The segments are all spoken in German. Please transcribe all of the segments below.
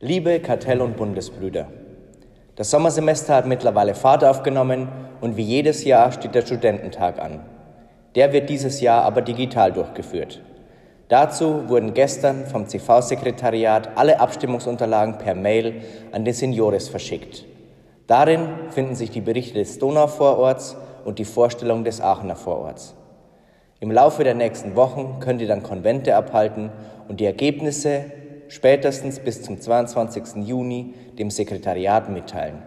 Liebe Kartell- und Bundesbrüder, das Sommersemester hat mittlerweile Fahrt aufgenommen und wie jedes Jahr steht der Studententag an. Der wird dieses Jahr aber digital durchgeführt. Dazu wurden gestern vom CV-Sekretariat alle Abstimmungsunterlagen per Mail an den Seniores verschickt. Darin finden sich die Berichte des Donauvororts und die Vorstellung des Aachener Vororts. Im Laufe der nächsten Wochen könnt ihr dann Konvente abhalten und die Ergebnisse spätestens bis zum 22. Juni dem Sekretariat mitteilen.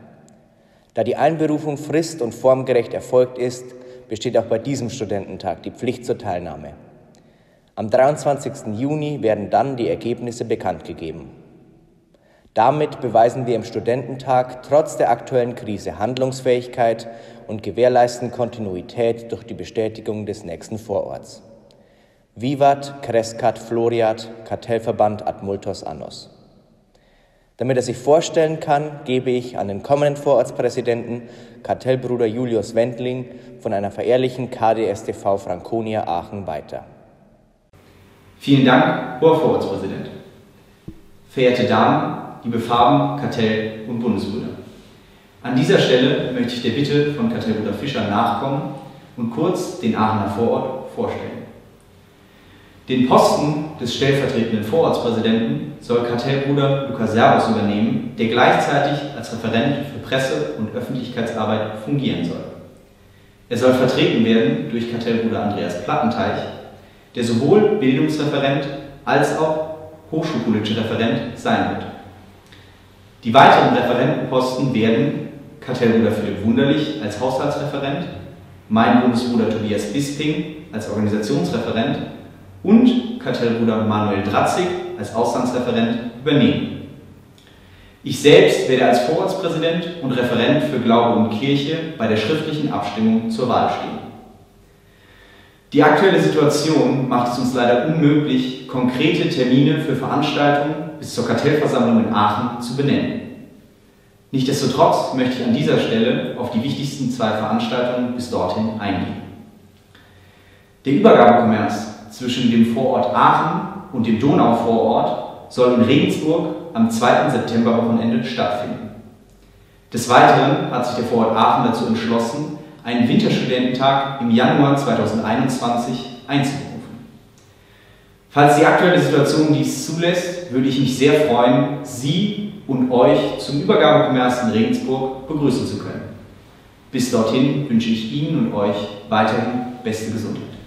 Da die Einberufung frist- und formgerecht erfolgt ist, besteht auch bei diesem Studententag die Pflicht zur Teilnahme. Am 23. Juni werden dann die Ergebnisse bekannt gegeben. Damit beweisen wir im Studententag trotz der aktuellen Krise Handlungsfähigkeit und gewährleisten Kontinuität durch die Bestätigung des nächsten Vororts. Vivat Crescat Floriat Kartellverband ad multos annos. Damit er sich vorstellen kann, gebe ich an den kommenden Vorortspräsidenten Kartellbruder Julius Wendling von einer verehrlichen KDSTV Franconia Aachen weiter. Vielen Dank, hoher Vorortspräsident. Verehrte Damen, liebe Farben, Kartell und Bundesbrüder. An dieser Stelle möchte ich der Bitte von Kartellbruder Fischer nachkommen und kurz den Aachener Vorort vorstellen. Den Posten des stellvertretenden Vorortspräsidenten soll Kartellbruder Lukas Servus übernehmen, der gleichzeitig als Referent für Presse- und Öffentlichkeitsarbeit fungieren soll. Er soll vertreten werden durch Kartellbruder Andreas Plattenteich, der sowohl Bildungsreferent als auch hochschulpolitischer Referent sein wird. Die weiteren Referentenposten werden Kartellbruder Philipp Wunderlich als Haushaltsreferent, mein Bundesbruder Tobias Bisping als Organisationsreferent und Kartellbruder Manuel Dratzig als Auslandsreferent übernehmen. Ich selbst werde als Vorratspräsident und Referent für Glaube und Kirche bei der schriftlichen Abstimmung zur Wahl stehen. Die aktuelle Situation macht es uns leider unmöglich, konkrete Termine für Veranstaltungen bis zur Kartellversammlung in Aachen zu benennen. Nichtsdestotrotz möchte ich an dieser Stelle auf die wichtigsten zwei Veranstaltungen bis dorthin eingehen. Der Übergabekommerz zwischen dem Vorort Aachen und dem Donauvorort soll in Regensburg am 2. Septemberwochenende stattfinden. Des Weiteren hat sich der Vorort Aachen dazu entschlossen, einen Winterstudententag im Januar 2021 einzuberufen. Falls die aktuelle Situation dies zulässt, würde ich mich sehr freuen, Sie und euch zum Übergabekommerz in Regensburg begrüßen zu können. Bis dorthin wünsche ich Ihnen und euch weiterhin beste Gesundheit.